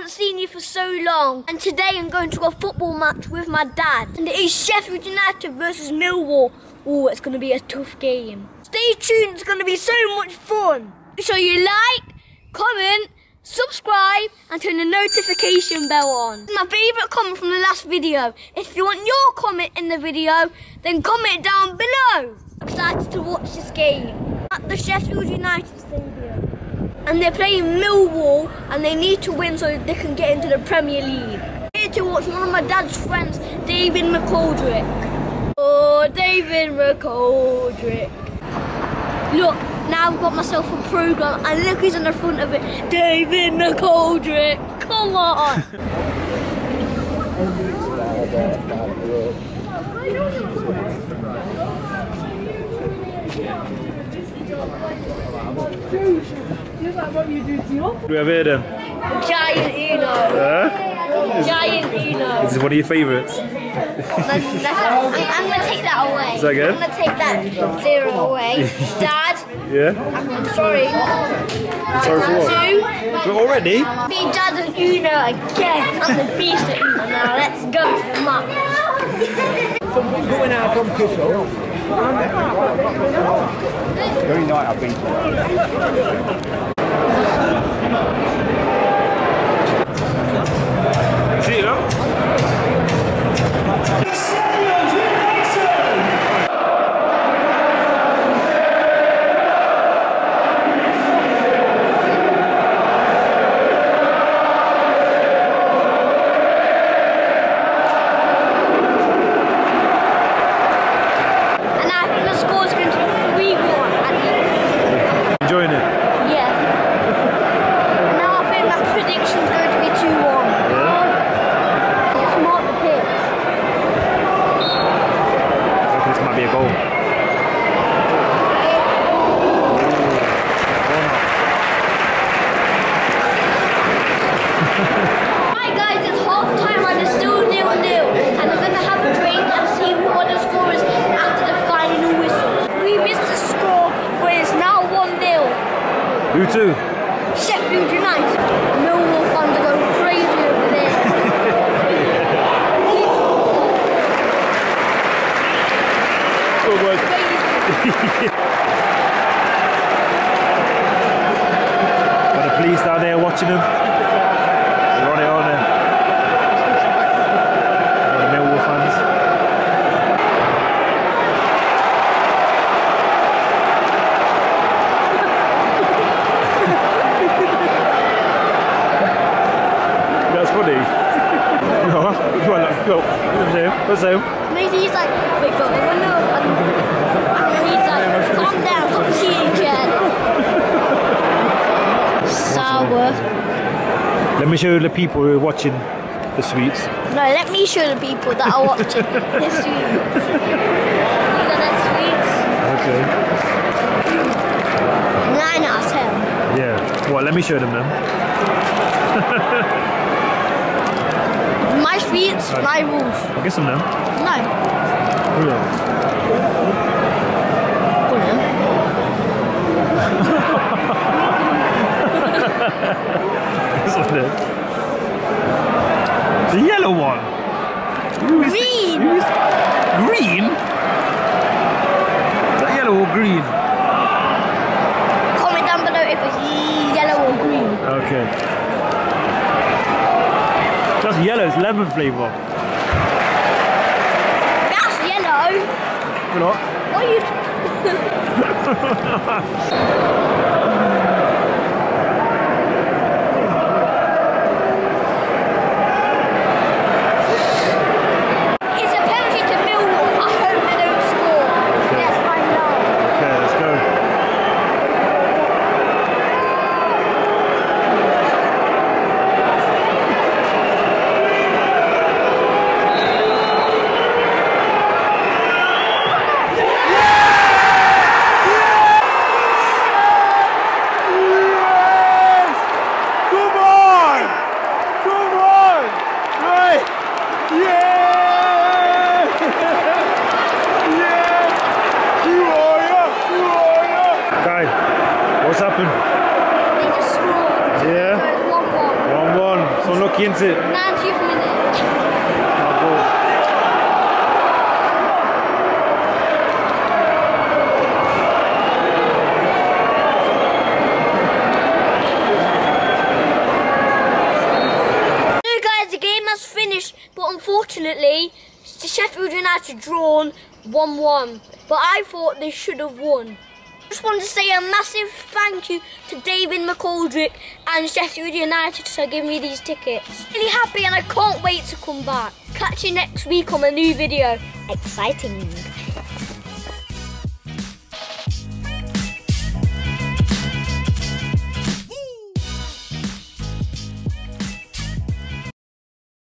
haven't seen you for so long. And today I'm going to a football match with my dad. And it is Sheffield United versus Millwall. Oh, it's going to be a tough game. Stay tuned, it's going to be so much fun. Sure you like, comment, subscribe and turn the notification bell on. My favourite comment from the last video. If you want your comment in the video, then comment down below. I'm excited to watch this game at the Sheffield United Stadium. And they're playing Millwall and they need to win so they can get into the Premier League. Here to watch one of my dad's friends, David McGoldrick. Oh, David McGoldrick. Look, now I've got myself a programme and look who's on the front of it. David McGoldrick. Come on. Do we have here then? Giant Uno. Huh? Giant Uno. This is one of your favourites. Is That's- that's- I'm, I'm gonna take that away. Is that good? I'm gonna take that zero away. Dad, Yeah? I'm, I'm sorry. Sorry for what? Two. But already? Me, Dad, and Uno again. I'm the beast at Uno now. Let's go to the match. Going out from Kishore. Only night I've been to. See you know? And I think the score's going to be 3 1 at the end. Enjoying it? Yeah. Now I think my prediction's going to be 2 1. It's not the pitch. I reckon this might be a goal. Right guys, it's half time and it's still nil nil. And we're gonna have a drink and see what the score is after the final whistle. We missed the score, but it's now 1 0. Too? Sheffield United. Millwall fans are going crazy over there. Good work. Got the police down there watching them. They're on it on there. Got the Millwall fans. That's funny. Go on, go on, go. What's him? Maybe he's like, wait. And, and he's like, calm down, stop cheating. Sour. Uh, let me show you the people who are watching the sweets. No, let me show the people that are watching this sweet. These are the sweets. Okay. Nine out of ten. Yeah. Well, let me show them then. My sweets, my rules. I'll get some then. No. Yeah. This one then. The yellow one. Who is Green. Who is green? Is that yellow or green? Comment down below if it's yellow or green. Okay. That's yellow. It's lemon flavour. That's yellow. You know? What are you? what's happened? They just scored. Yeah. One one. One one. It's unlucky, isn't it? 90th minute. Oh, but unfortunately, Sheffield United drawn 1 1. But I thought they should have won. Just want to say a massive thank you to David McGoldrick and Sheffield United for giving me these tickets. Really happy and I can't wait to come back. Catch you next week on a new video. Exciting.